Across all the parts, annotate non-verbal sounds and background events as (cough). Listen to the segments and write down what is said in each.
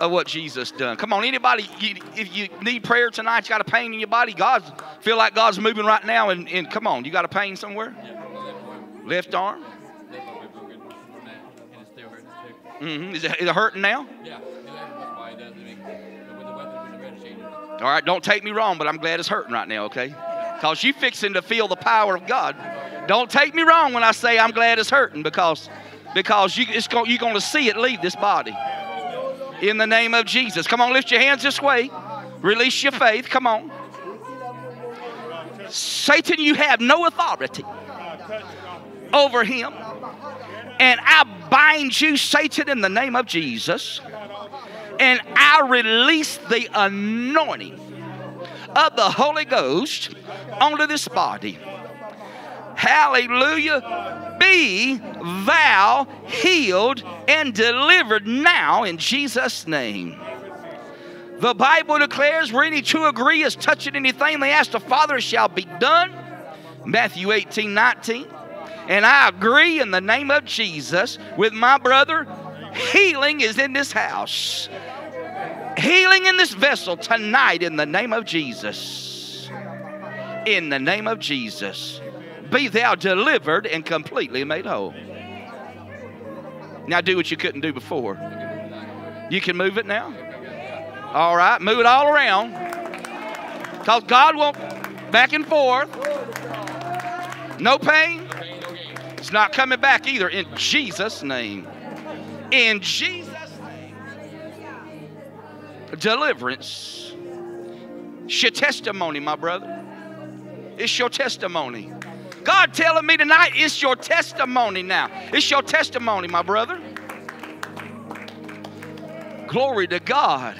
of what Jesus done. Come on, anybody, you, if you need prayer tonight, you got a pain in your body, God feel like God's moving right now, and, and come on, you got a pain somewhere? Left arm? Mm-hmm. Is, it, is it hurting now? Yeah. All right, don't take me wrong, but I'm glad it's hurting right now, okay? Because you fixing to feel the power of God. Don't take me wrong when I say I'm glad it's hurting because, because you, it's go, you're going to see it leave this body. In the name of Jesus. Come on, lift your hands this way. Release your faith. Come on. Satan, you have no authority over him. And I bind you, Satan, in the name of Jesus. And I release the anointing of the Holy Ghost onto this body. Hallelujah. Be thou healed and delivered now in Jesus' name. The Bible declares where any two agree is touching anything they ask the Father, shall be done. Matthew 18, 19. And I agree in the name of Jesus with my brother. Healing is in this house. Healing in this vessel tonight in the name of Jesus. In the name of Jesus. Be thou delivered and completely made whole. Now do what you couldn't do before. You can move it now. All right, move it all around. Because God won't back and forth. No pain. It's not coming back either in Jesus' name. In Jesus' name. Deliverance. It's your testimony, my brother. It's your testimony. God telling me tonight, it's your testimony now. It's your testimony, my brother. Glory to God.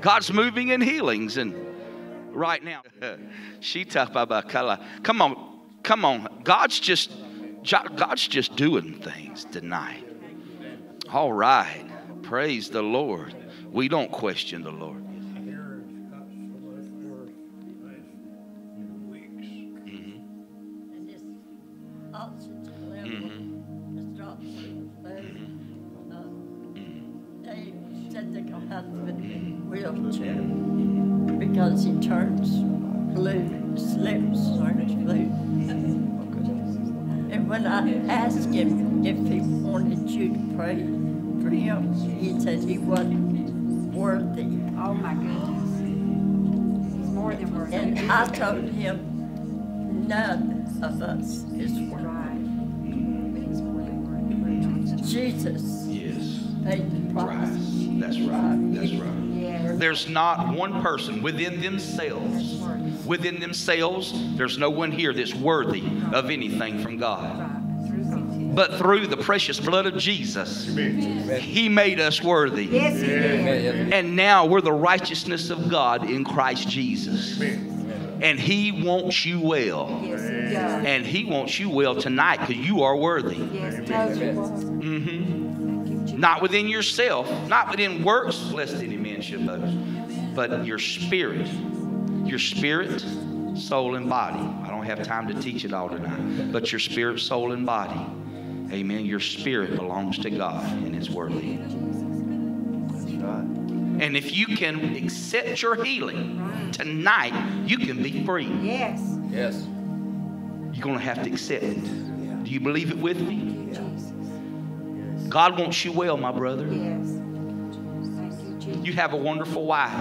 God's moving in healings and right now. (laughs) She. Come on, come on. God's just God's just doing things tonight. All right. Praise the Lord. We don't question the Lord. Asked him if he wanted you to pray for him, he said he wasn't worthy. Oh my goodness. He's more than worthy. And. I told him, none of us is worthy. Right. He's more than worth it. Jesus Yes. paid the price. That's right. That's right. Yes. There's not one person within themselves, within themselves, there's no one here that's worthy of anything from God. Right. Through him. But through the precious blood of Jesus, He made us worthy. Yes, he did. And now we're the righteousness of God in Christ Jesus. And He wants you well. Yes, he does. And He wants you well tonight because you are worthy. Yes, totally. hmm Not within yourself, not within works, lest any man should boast, but your spirit, your spirit, soul, and body. I don't have time to teach it all tonight, but your spirit, soul, and body. Amen. Your spirit belongs to God and is worthy. And if you can accept your healing tonight, you can be free. Yes. Yes. You're going to have to accept it. Do you believe it with me? God wants you well, my brother. Yes. Thank you, Jesus. You have a wonderful wife,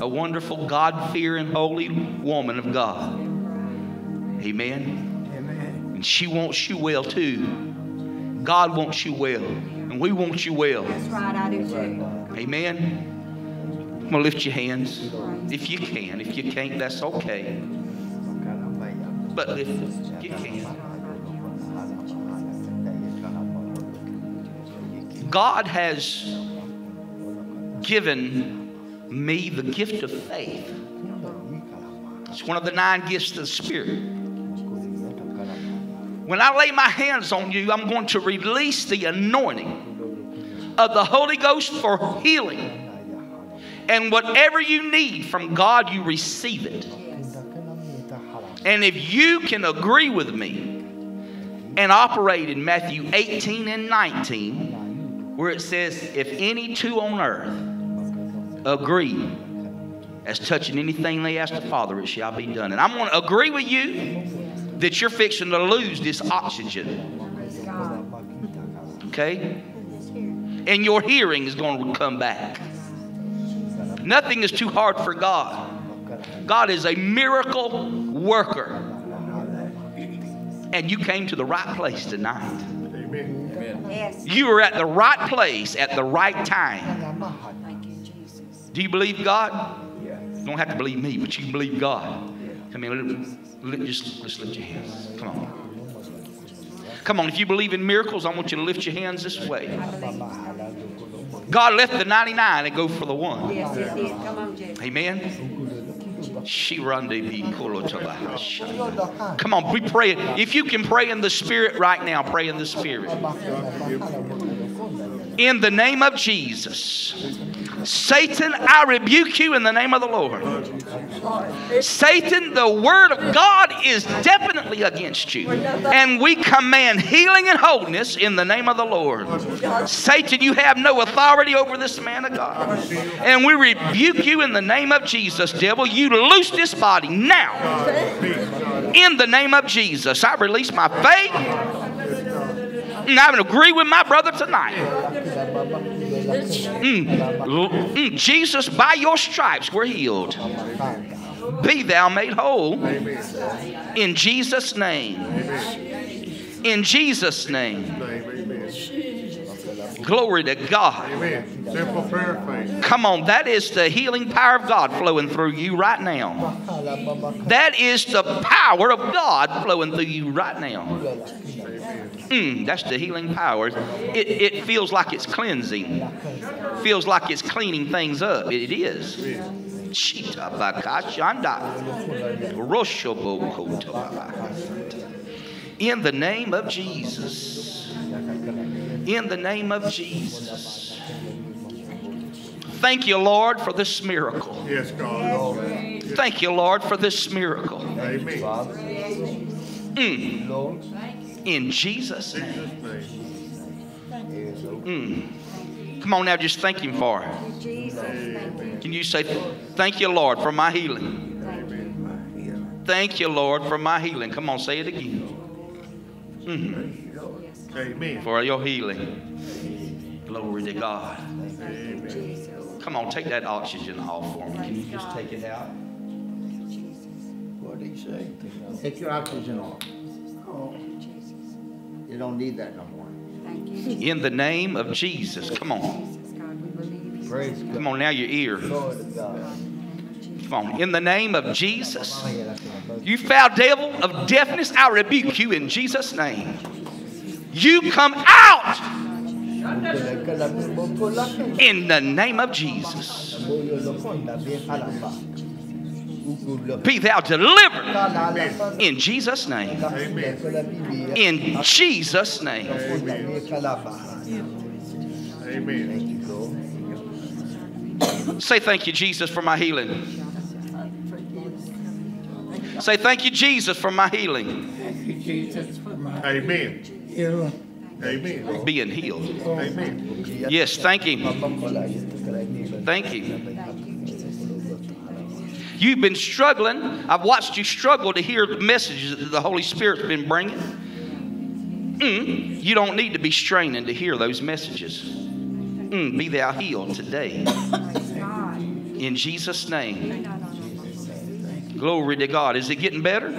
a wonderful God fearing, holy woman of God. Amen. And she wants you well too. God wants you well, and we want you well. That's right, I do too. Amen. I'm going to lift your hands if you can. If you can't, that's okay. But if you can. God has given me the gift of faith. It's one of the nine gifts of the Spirit. When I lay my hands on you, I'm going to release the anointing of the Holy Ghost for healing. And whatever you need from God, you receive it. And if you can agree with me and operate in Matthew 18 and 19, where it says, If any two on earth agree as touching anything they ask the Father, it shall be done. And I'm going to agree with you that you're fixing to lose this oxygen. Okay? And your hearing is going to come back. Nothing is too hard for God. God is a miracle worker. And you came to the right place tonight. You were at the right place at the right time. Do you believe God? You don't have to believe me, but you can believe God. Come let- just, just lift your hands. Come on. Come on, if you believe in miracles, I want you to lift your hands this way. God left the 99 and go for the one. Yes, it did. Come on, Amen. Shirande bi kolotabahasha. Come on, be praying. If you can pray in the spirit right now, pray in the spirit. In the name of Jesus. Satan, I rebuke you in the name of the Lord. Satan, the word of God is definitely against you. And we command healing and wholeness in the name of the Lord. Satan, you have no authority over this man of God. And we rebuke you in the name of Jesus, devil. You loose this body now. In the name of Jesus. I release my faith. And I agree with my brother tonight. Mm. Mm. Jesus, by your stripes, we're healed. Be thou made whole. In Jesus' name. In Jesus' name. Glory to God. Amen. Simple prayer faith. Come on, that is the healing power of God flowing through you right now. That is the power of God flowing through you right now. Mm, that's the healing power. It, it feels like it's cleansing, feels like it's cleaning things up. It is. Chita bakashanda. Roshobokotababa. In the name of Jesus. In the name of Jesus. Thank you, Lord, for this miracle. Yes, God. Thank you, Lord, for this miracle. Amen. Mm. In Jesus' name. Mm. Come on now, just thank Him for it. Jesus, thank you. Can you say, Thank you, Lord, for my healing? Thank you, Lord, for my healing. Come on, say it again. Mhm. Amen. For your healing. Glory to God. Jesus. Come on, take that oxygen off for me. Can you just take it out? What did he say? Take your oxygen off. Jesus. You don't need that no more. Thank you, Jesus. In the name of Jesus. Come on. Jesus, God, we believe you. Praise God. Come on now, your ear. Glory to God. Come on. In the name of Jesus. You foul devil of deafness, I rebuke you in Jesus' name. You come out in the name of Jesus. Be thou delivered in Jesus' name. Amen. In Jesus' name. Amen. Say thank you, Jesus, for my healing. Say thank you, Jesus, for my healing. Amen. Amen. Being healed. Amen. Yes, thank Him. Thank Him. You've been struggling. I've watched you struggle to hear the messages that the Holy Spirit's been bringing. Mm, you don't need to be straining to hear those messages. Mm, be thou healed today. In Jesus' name. Glory to God. Is it getting better?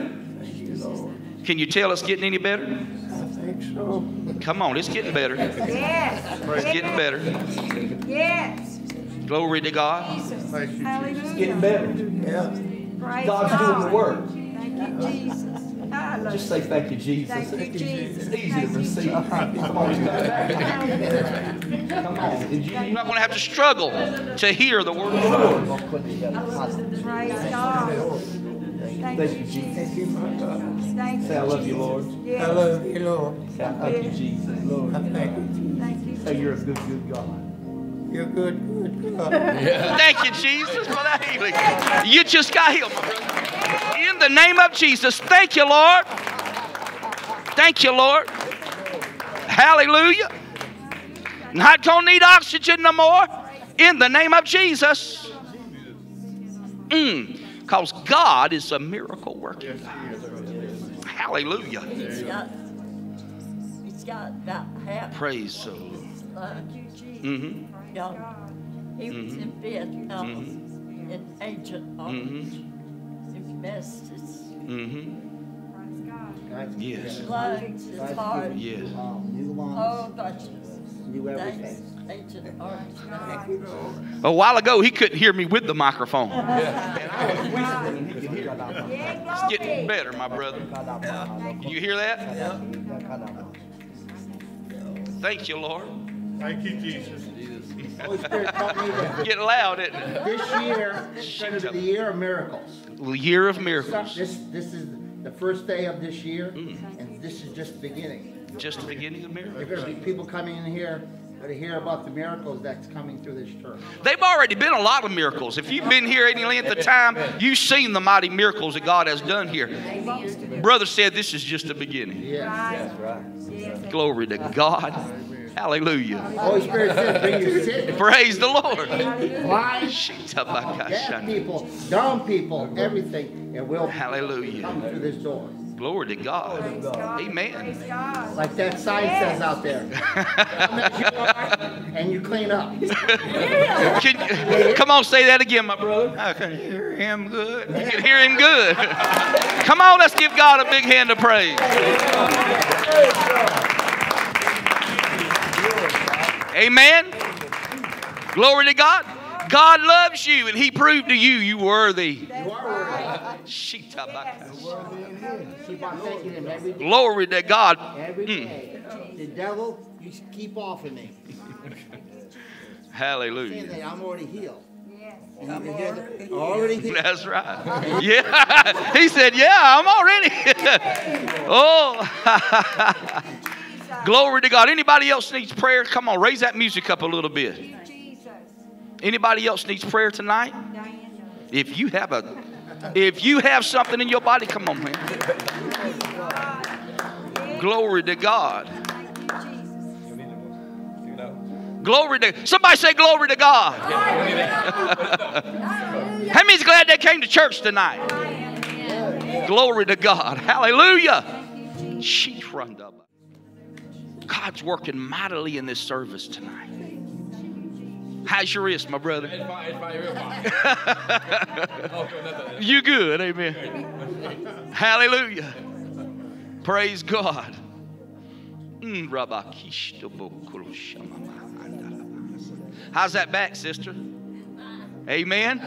Can you tell it's getting any better? Come on, it's getting better. Yes. It's getting better. Yes. Glory to God. Jesus. Thank you. Hallelujah. Getting better. Praise God's God. doing the work. Thank you, Jesus. Hallelujah. Just say thank you, Jesus. Thank you, Jesus. It's easy to Thank you, receive. Come on, Come on. Did you You're not going to have to struggle to hear the word. Praise God. Thank Thank you, you, Jesus. Jesus. Thank Say, I love you, Lord. Yes. love you, Lord. Say, I thank you, Jesus. Lord. Thank you. Thank you, Say, you're a good, good God. You're good, good God. Thank you, Jesus, for that healing. You just got healed, my brother. In the name of Jesus, thank you, Lord. Thank you, Lord. Hallelujah. Not gonna need oxygen no more. In the name of Jesus. Mm. Because God is a miracle working God. Hallelujah. He's got, he's got about half Praise the Lord. lung. Mm-hmm. Young. He was in Vietnam in Agent Orange. His messes, Mm-hmm. Yes. lungs, his heart, Yes. New lungs, whole bunch of everything. Agent Orange. A while ago, he couldn't hear me with the microphone. It's getting better, my brother. Can You hear that? Thank you, Lord. Thank you, Jesus. Holy Spirit taught me that Getting loud, isn't it? this year is going to be the year of miracles. Year of miracles. This, this is the first day of this year, Mm. and this is just the beginning. Just the beginning of There are miracles. going to be people coming in here to hear about the miracles that's coming through this church. They've already been a lot of miracles. If you've been here any length of time, you've seen the mighty miracles that God has done here. Brother said this is just the beginning. Yes. Glory to God. Hallelujah. Holy Spirit says, bring your sick, Praise the Lord. blind, people, dumb people, everything, and we'll Hallelujah. come through this door. Glory to God. Amen. Like that sign says out there. You are, and you clean up. (laughs) (laughs) Can you, come on, say that again, my brother. I can hear him good. You can hear him good. Come on, let's give God a big hand of praise. Amen. Glory to God. God loves you, and He proved to you you worthy. You are worthy. Shitabaka. Keep on thanking him every day. Glory to God. Every day. The devil, you keep off of me. Hallelujah. I'm already healed. And you can hear that, already healed. That's right. Yeah. (laughs) He said, Yeah, I'm already. (laughs) oh. (laughs) Glory to God. Anybody else needs prayer? Come on, raise that music up a little bit. Anybody else needs prayer tonight? If you have a if you have something in your body, come on, man. Glory to God. Glory to somebody say glory to God. How many's glad they came to church tonight? Glory to God. Hallelujah. She run up. God's working mightily in this service tonight. How's your wrist, my brother? It's fine, it's fine, real fine. good, (laughs) nothing. You good, amen. Hallelujah. Praise God. Mm, How's that back, sister? Amen.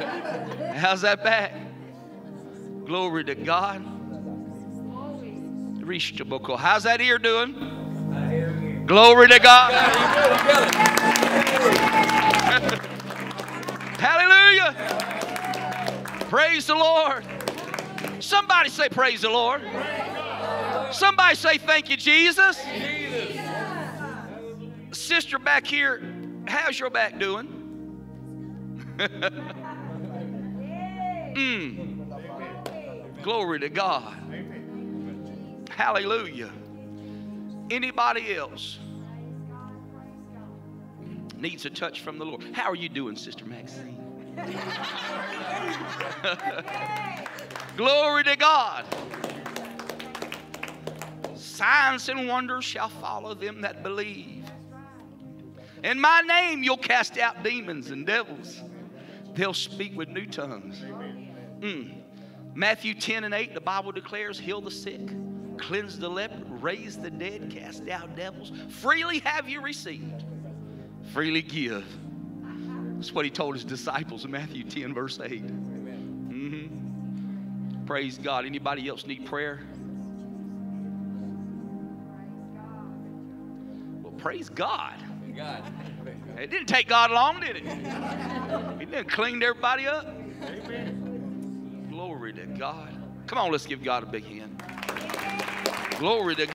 How's that back? Glory to God. How's that ear doing? Glory to God. (laughs) Hallelujah. Praise the Lord. Somebody say, Praise the Lord. Somebody say, Thank you, Jesus. Sister back here, how's your back doing? (laughs) mm. Glory to God. Hallelujah. Anybody else needs a touch from the Lord? How are you doing, Sister Maxine? (laughs) Glory to God. Signs and wonders shall follow them that believe. In my name, you'll cast out demons and devils. They'll speak with new tongues. Mm. Matthew 10 and 8, the Bible declares, heal the sick, cleanse the leper, raise the dead, cast out devils. Freely have you received, freely give. That's what he told his disciples in Matthew 10, verse 8. Mhm. Praise God. Anybody else need prayer? Well, praise God. God. It didn't take God long, did it? He didn't cleaned everybody up. Glory to God. Come on, let's give God a big hand. Glory to